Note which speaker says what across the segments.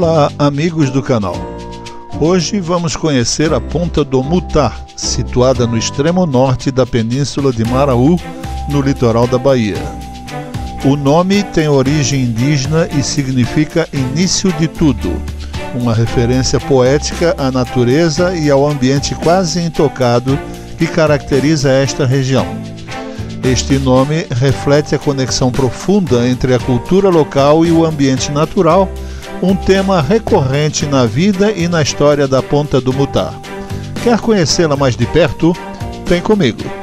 Speaker 1: Olá, amigos do canal. Hoje vamos conhecer a Ponta do Mutá, situada no extremo norte da península de Maraú, no litoral da Bahia. O nome tem origem indígena e significa início de tudo, uma referência poética à natureza e ao ambiente quase intocado que caracteriza esta região. Este nome reflete a conexão profunda entre a cultura local e o ambiente natural, um tema recorrente na vida e na história da Ponta do Mutá. Quer conhecê-la mais de perto? Vem comigo!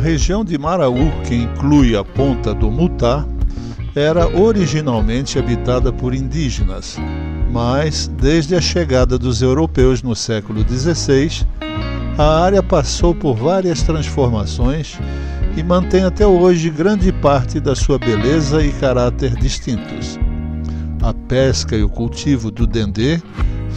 Speaker 1: Região de Maraú, que inclui a ponta do Mutá, era originalmente habitada por indígenas, mas desde a chegada dos europeus no século XVI, a área passou por várias transformações e mantém até hoje grande parte da sua beleza e caráter distintos. A pesca e o cultivo do dendê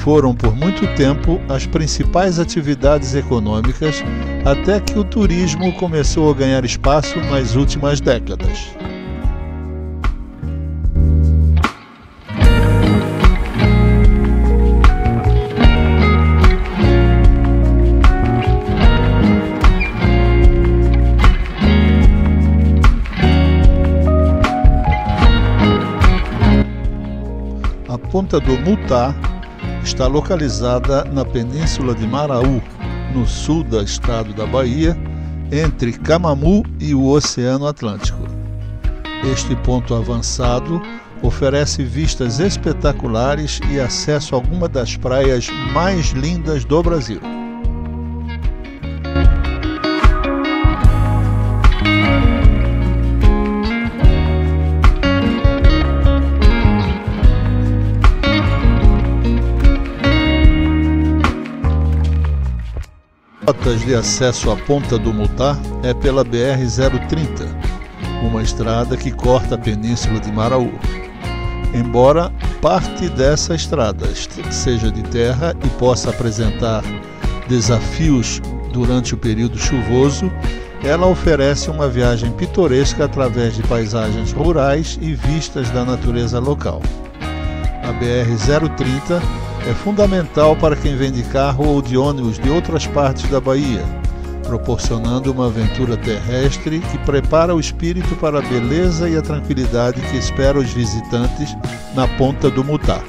Speaker 1: foram por muito tempo as principais atividades econômicas até que o turismo começou a ganhar espaço nas últimas décadas. A ponta do Mutá está localizada na península de Maraú, no sul do estado da Bahia, entre Camamu e o Oceano Atlântico. Este ponto avançado oferece vistas espetaculares e acesso a algumas das praias mais lindas do Brasil. Rotas de acesso à Ponta do Mutá é pela BR-030, uma estrada que corta a península de Maraú. Embora parte dessa estrada seja de terra e possa apresentar desafios durante o período chuvoso, ela oferece uma viagem pitoresca através de paisagens rurais e vistas da natureza local. A BR-030 é fundamental para quem vem de carro ou de ônibus de outras partes da Bahia, proporcionando uma aventura terrestre que prepara o espírito para a beleza e a tranquilidade que espera os visitantes na ponta do Mutá.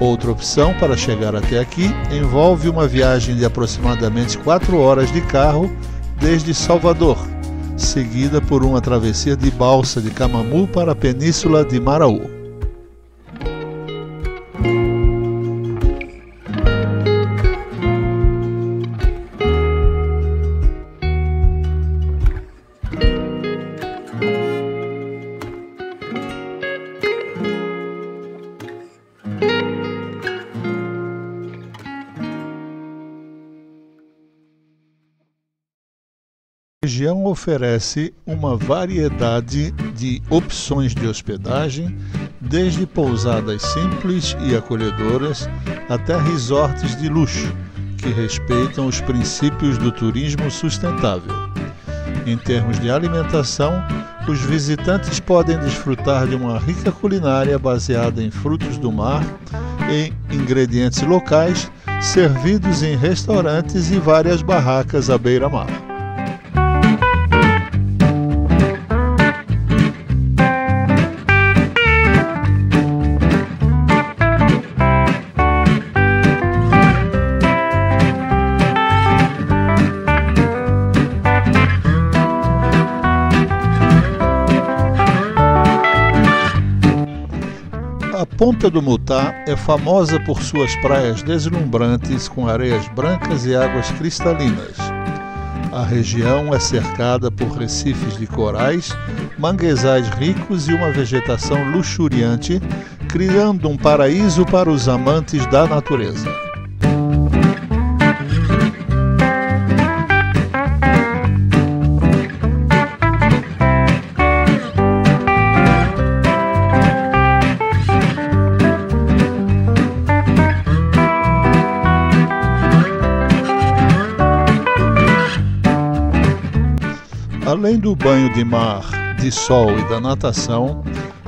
Speaker 1: Outra opção para chegar até aqui envolve uma viagem de aproximadamente 4 horas de carro desde Salvador, seguida por uma travessia de balsa de Camamu para a península de Maraú. Região oferece uma variedade de opções de hospedagem, desde pousadas simples e acolhedoras até resorts de luxo, que respeitam os princípios do turismo sustentável. Em termos de alimentação, os visitantes podem desfrutar de uma rica culinária baseada em frutos do mar em ingredientes locais servidos em restaurantes e várias barracas à beira-mar. Ponta do Mutá é famosa por suas praias deslumbrantes com areias brancas e águas cristalinas. A região é cercada por recifes de corais, manguezais ricos e uma vegetação luxuriante, criando um paraíso para os amantes da natureza. Além do banho de mar, de sol e da natação,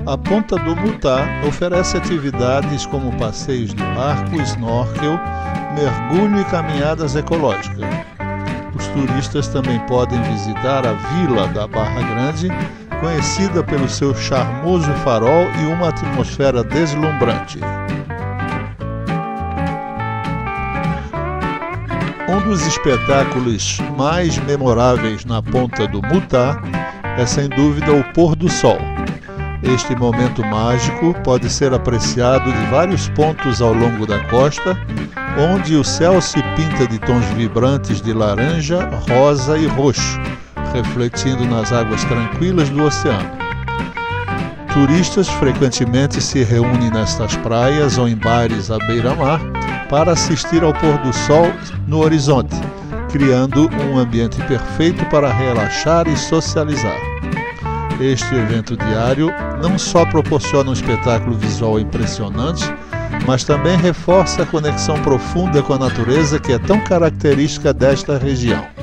Speaker 1: a Ponta do Mutá oferece atividades como passeios de barco, snorkel, mergulho e caminhadas ecológicas. Os turistas também podem visitar a Vila da Barra Grande, conhecida pelo seu charmoso farol e uma atmosfera deslumbrante. Um dos espetáculos mais memoráveis na ponta do Mutá é sem dúvida o pôr do sol. Este momento mágico pode ser apreciado de vários pontos ao longo da costa, onde o céu se pinta de tons vibrantes de laranja, rosa e roxo, refletindo nas águas tranquilas do oceano. Turistas frequentemente se reúnem nestas praias ou em bares à beira-mar para assistir ao pôr do sol no horizonte, criando um ambiente perfeito para relaxar e socializar. Este evento diário não só proporciona um espetáculo visual impressionante, mas também reforça a conexão profunda com a natureza que é tão característica desta região.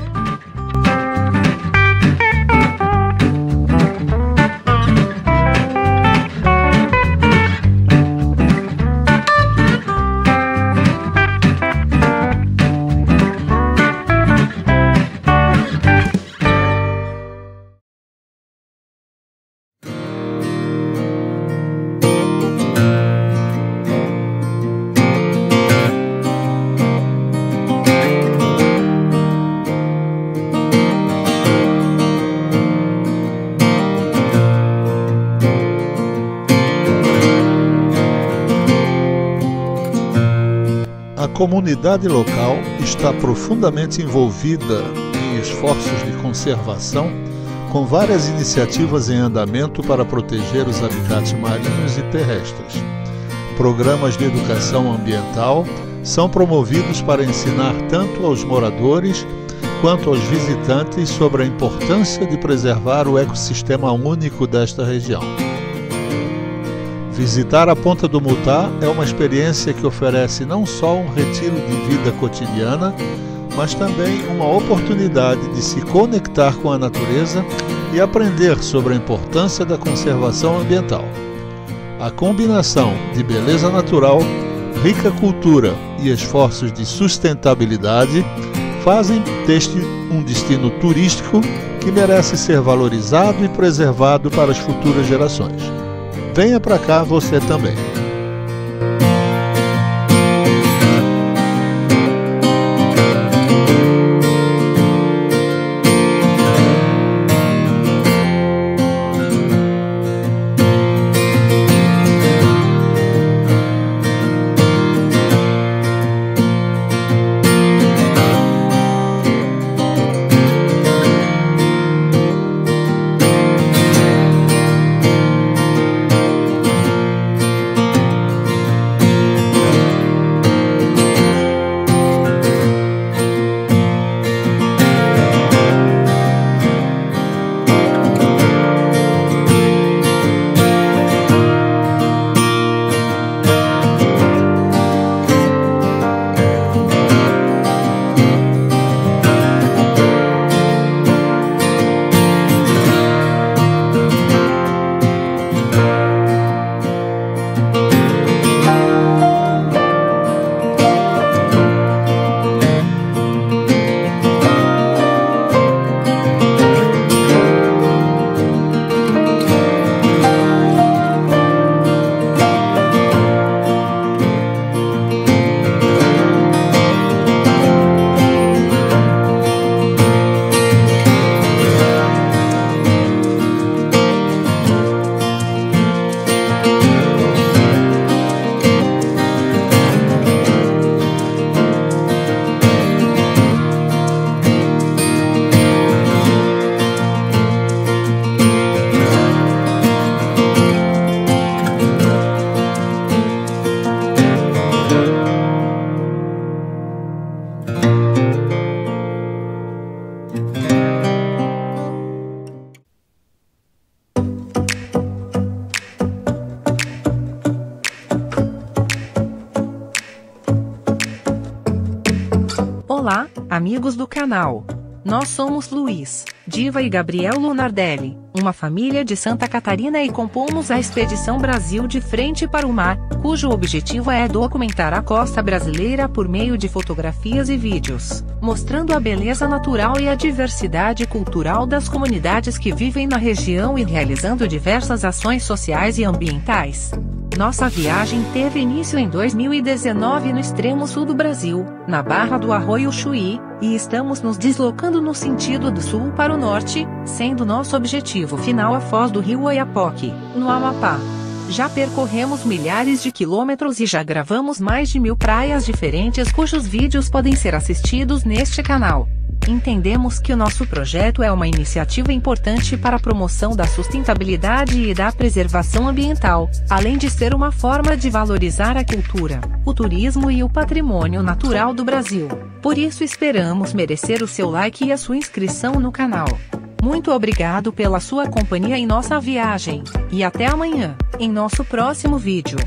Speaker 1: Comunidade local está profundamente envolvida em esforços de conservação, com várias iniciativas em andamento para proteger os habitats marinhos e terrestres. Programas de educação ambiental são promovidos para ensinar tanto aos moradores quanto aos visitantes sobre a importância de preservar o ecossistema único desta região. Visitar a Ponta do Mutá é uma experiência que oferece não só um retiro de vida cotidiana, mas também uma oportunidade de se conectar com a natureza e aprender sobre a importância da conservação ambiental. A combinação de beleza natural, rica cultura e esforços de sustentabilidade fazem deste um destino turístico que merece ser valorizado e preservado para as futuras gerações. Venha para cá você também.
Speaker 2: Amigos do canal. Nós somos Luiz, Diva e Gabriel Lunardelli, uma família de Santa Catarina e compomos a Expedição Brasil de Frente para o Mar, cujo objetivo é documentar a costa brasileira por meio de fotografias e vídeos, mostrando a beleza natural e a diversidade cultural das comunidades que vivem na região e realizando diversas ações sociais e ambientais. Nossa viagem teve início em 2019 no extremo sul do Brasil, na Barra do Arroio Chuí, e estamos nos deslocando no sentido do sul para o norte, sendo nosso objetivo final a foz do rio Oiapoque, no Amapá. Já percorremos milhares de quilômetros e já gravamos mais de mil praias diferentes cujos vídeos podem ser assistidos neste canal. Entendemos que o nosso projeto é uma iniciativa importante para a promoção da sustentabilidade e da preservação ambiental, além de ser uma forma de valorizar a cultura, o turismo e o patrimônio natural do Brasil. Por isso esperamos merecer o seu like e a sua inscrição no canal. Muito obrigado pela sua companhia em nossa viagem, e até amanhã, em nosso próximo vídeo.